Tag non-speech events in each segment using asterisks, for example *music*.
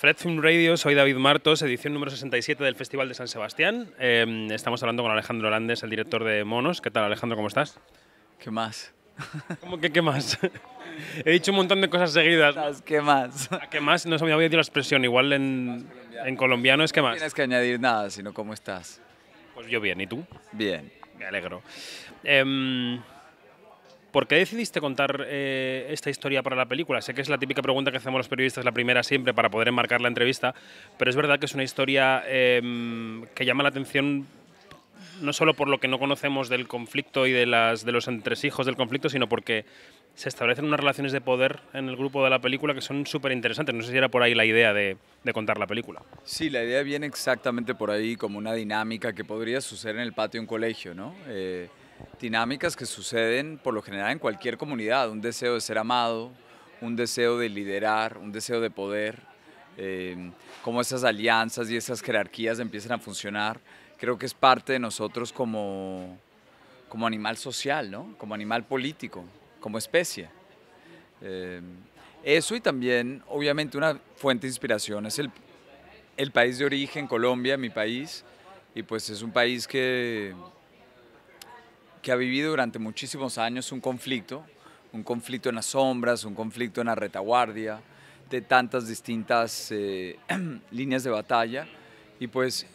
Fred Film Radio, soy David Martos, edición número 67 del Festival de San Sebastián. Eh, estamos hablando con Alejandro Holandes, el director de Monos. ¿Qué tal, Alejandro? ¿Cómo estás? ¿Qué más? ¿Cómo que qué más? *laughs* He dicho un montón de cosas seguidas. ¿Qué más? ¿Qué más? No se me había dicho la expresión. Igual en, en colombiano es ¿qué No más? tienes que añadir nada, sino cómo estás. Pues yo bien, ¿y tú? Bien. Me alegro. Em, ¿Por qué decidiste contar eh, esta historia para la película? Sé que es la típica pregunta que hacemos los periodistas, la primera siempre, para poder enmarcar la entrevista, pero es verdad que es una historia em, que llama la atención no solo por lo que no conocemos del conflicto y de, las, de los entresijos del conflicto, sino porque se establecen unas relaciones de poder en el grupo de la película que son súper interesantes. No sé si era por ahí la idea de, contar la película. Sí, la idea viene exactamente por ahí, como una dinámica que podría suceder en el patio de un colegio, ¿no? Eh, dinámicas que suceden por lo general en cualquier comunidad, un deseo de ser amado, un deseo de liderar, un deseo de poder, eh, cómo esas alianzas y esas jerarquías empiezan a funcionar. Creo que es parte de nosotros como, como animal social, ¿no? Como animal político, como especie. Eh, eso y también, obviamente, una fuente de inspiración es el, el país de origen, Colombia, mi país, y pues es un país que, que ha vivido durante muchísimos años un conflicto, un conflicto en las sombras, un conflicto en la retaguardia, de tantas distintas eh, *clears throat* líneas de batalla, y pues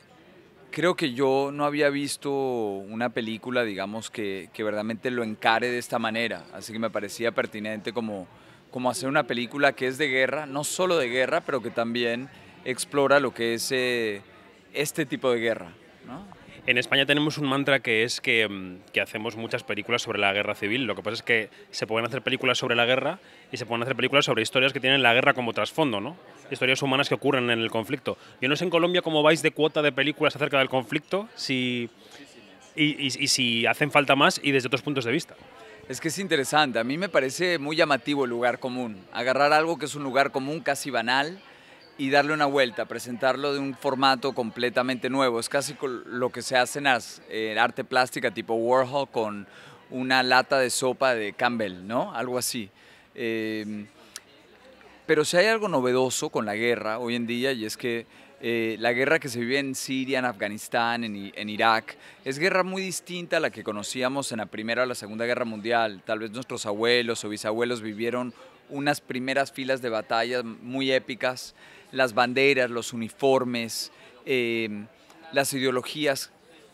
creo que yo no había visto una película, digamos, que, que verdaderamente lo encare de esta manera, así que me parecía pertinente como, como hacer una película que es de guerra, no solo de guerra, pero que también explora lo que es eh, este tipo de guerra. ¿no? En España tenemos un mantra que es que, mm, que, hacemos muchas películas sobre la guerra civil. Lo que pasa es que se pueden hacer películas sobre la guerra y se pueden hacer películas sobre historias que tienen la guerra como trasfondo, ¿no? Historias humanas que ocurren en el conflicto. Yo no sé en Colombia cómo vais de cuota de películas acerca del conflicto si, y, y, y si hacen falta más y desde otros puntos de vista. Es que es interesante, a mí me parece muy llamativo el lugar común. Agarrar algo que es un lugar común casi banal y darle una vuelta, presentarlo de un formato completamente nuevo. Es casi lo que se hace en arte plástica tipo Warhol con una lata de sopa de Campbell, ¿no? Algo así. Eh, pero si hay algo novedoso con la guerra hoy en día y es que eh, la guerra que se vive en Siria, en Afganistán, en, en, Irak, es guerra muy distinta a la que conocíamos en la Primera o la Segunda Guerra Mundial. Tal vez nuestros abuelos o bisabuelos vivieron unas primeras filas de batallas muy épicas, las banderas, los uniformes, eh, las ideologías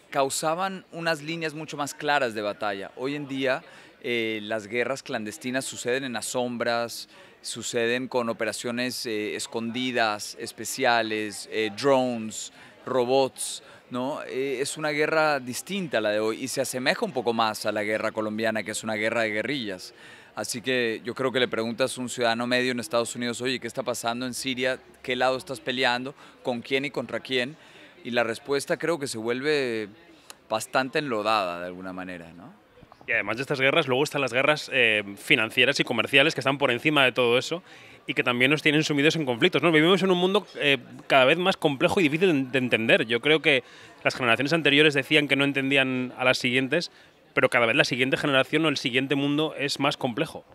causaban unas líneas mucho más claras de batalla. Hoy en día eh, las guerras clandestinas suceden en las sombras, suceden con operaciones eh, escondidas, especiales, drones, robots. ¿no? Es una guerra distinta a la de hoy y se asemeja un poco más a la guerra colombiana, que es una guerra de guerrillas. Así que yo creo que le preguntas a un ciudadano medio en Estados Unidos, oye, ¿qué está pasando en Siria? ¿Qué lado estás peleando? ¿Con quién y contra quién? Y la respuesta creo que se vuelve bastante enlodada de alguna manera, ¿no? Y además de estas guerras, luego están las guerras eh, financieras y comerciales que están por encima de todo eso y que también nos tienen sumidos en conflictos. ¿no? Vivimos en un mundo eh, cada vez más complejo y difícil de entender. Yo creo que las generaciones anteriores decían que no entendían a las siguientes, pero cada vez la siguiente generación o el siguiente mundo es más complejo.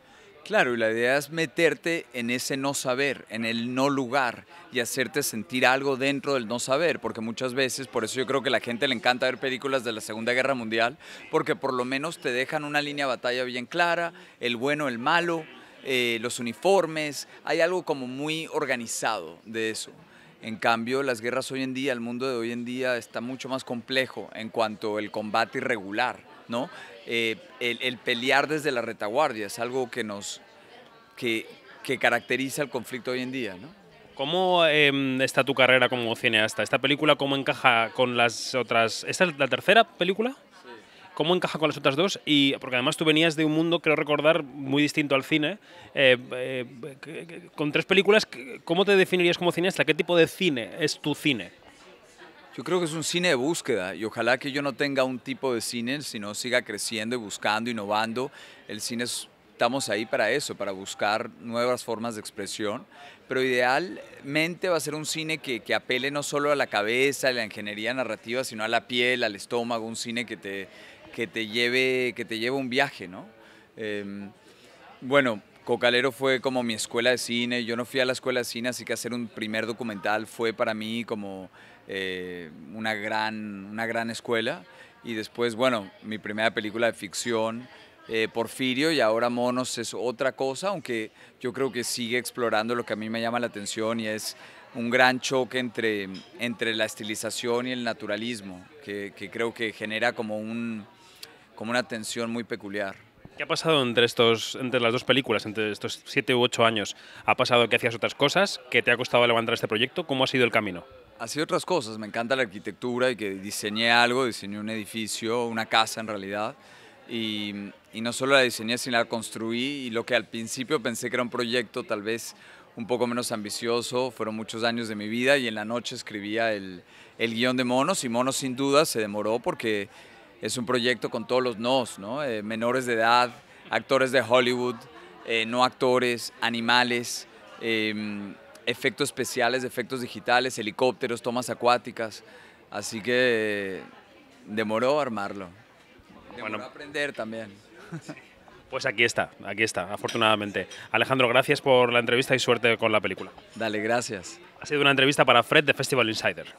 Claro, y la idea es meterte en ese no saber, en el no lugar y hacerte sentir algo dentro del no saber, porque muchas veces, por eso yo creo que a la gente le encanta ver películas de la Segunda Guerra Mundial, porque por lo menos te dejan una línea de batalla bien clara, el bueno, el malo, eh, los uniformes, hay algo como muy organizado de eso. En cambio, las guerras hoy en día, el mundo de hoy en día está mucho más complejo en cuanto al combate irregular, ¿no? Eh, el, el, pelear desde la retaguardia es algo que nos que, que caracteriza el conflicto hoy en día, ¿no? ¿Cómo eh, está tu carrera como cineasta? ¿Esta película cómo encaja con las otras? ¿Esta es la tercera película? Sí. ¿Cómo encaja con las otras dos? Y porque además tú venías de un mundo, creo recordar, muy distinto al cine. Eh, eh, con tres películas, ¿cómo te definirías como cineasta? ¿Qué tipo de cine es tu cine? Yo creo que es un cine de búsqueda y ojalá que yo no tenga un tipo de cine, sino siga creciendo y buscando, innovando. El cine es, estamos ahí para eso, para buscar nuevas formas de expresión, pero idealmente va a ser un cine que, que apele no solo a la cabeza, a la ingeniería narrativa, sino a la piel, al estómago, un cine que te, que te, lleve, que te lleve un viaje, ¿no? Eh, bueno, Cocalero fue como mi escuela de cine. Yo no fui a la escuela de cine, así que hacer un primer documental fue para mí como eh, una, gran, una gran escuela. Y después, bueno, mi primera película de ficción, eh, Porfirio, y ahora Monos es otra cosa, aunque yo creo que sigue explorando lo que a mí me llama la atención y es un gran choque entre, entre la estilización y el naturalismo, que, que creo que genera como, un, como una tensión muy peculiar. ¿Qué ha pasado entre, estos, entre las dos películas, entre estos siete u ocho años? ¿Ha pasado que hacías otras cosas? ¿Que te ha costado levantar este proyecto? ¿Cómo ha sido el camino? Ha sido otras cosas. Me encanta la arquitectura y que diseñé algo, diseñé un edificio, una casa en realidad. Y, y no solo la diseñé, sino la construí. Y lo que al principio pensé que era un proyecto tal vez un poco menos ambicioso, fueron muchos años de mi vida y en la noche escribía el, el guion de Monos y Monos sin duda se demoró porque es un proyecto con todos los nos, ¿no? Eh, menores de edad, actores de Hollywood, eh, no actores, animales, em, efectos especiales, efectos digitales, helicópteros, tomas acuáticas. Así que demoró armarlo. Demoró bueno, aprender también. Pues aquí está, aquí está, afortunadamente. Alejandro, gracias por la entrevista y suerte con la película. Dale, gracias. Ha sido una entrevista para Fred de Festival Insider.